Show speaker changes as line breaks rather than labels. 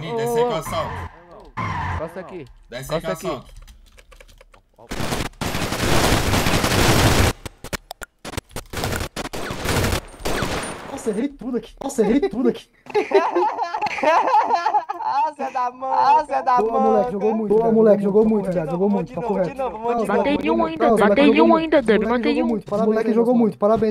Juninho, desce aí que eu assalto.
Costa aqui.
Desce aí
que eu
assalto.
Nossa, errei tudo aqui. Nossa, errei tudo aqui.
Asa da mão. Ah, Zé da
Boa, moleque, jogou muito. Boa, moleque, jogou muito, viado. Jogou muito, tá correto.
Matei um ainda, matei um ainda,
Dani.
Matei um.
Moleque jogou muito, parabéns.